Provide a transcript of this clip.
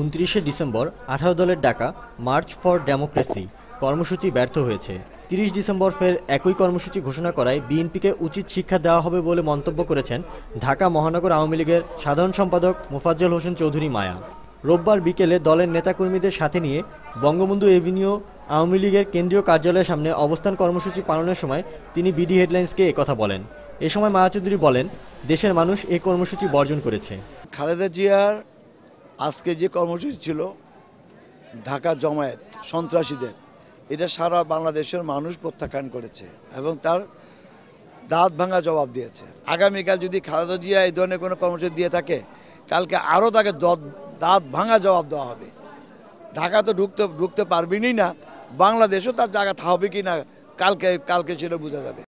উনত্রিশে ডিসেম্বর আঠারো দলের ডাকা মার্চ ফর ডেমোক্রেসি কর্মসূচি ব্যর্থ হয়েছে। তিরিশ ডিসেম্বর ফের একই কর্মসূচি ঘোষণা করায় বিএনপিকে উচিত শিক্ষা দেওয়া হবে বলে মন্তব্য করেছেন ঢাকা মহানগর আওয়ামী লীগের সাধারণ সম্পাদক মোফাজ্জল হোসেন চৌধুরী মায়া। রোববার বিকেলে দলের নেতাকর্মীদের সাথে নিয়ে বঙ্গবন্ধু এভিনিউ আওয়ামী লীগের কেন্দ্রীয় কার্যালয়ের সামনে অবস্থান কর্মসূচি পালনের সময় তিনি বিডি হেডলাইন্সকে একথা বলেন। এ সময় মায়া চৌধুরী বলেন, দেশের মানুষ এই কর্মসূচি বর্জন করেছে। খালেদা জিয়ার আজকে যে কর্মসূচি ছিল, ঢাকা জমায়েত, সন্ত্রাসীদের, এটা সারা বাংলাদেশের মানুষ প্রত্যাখ্যান করেছে এবং তার দাঁত ভাঙা জবাব দিয়েছে। আগামীকাল যদি খালেদা জিয়া এই ধরনের কোনো কর্মসূচি দিয়ে থাকে, কালকে আরও তাকে দত- ভাঙা জবাব দেওয়া হবে। ঢাকা তো ঢুকতে ঢুকতে পারবেনই না, বাংলাদেশও তার জায়গা থাকবে কি না কালকে কালকে ছিল বোঝা যাবে।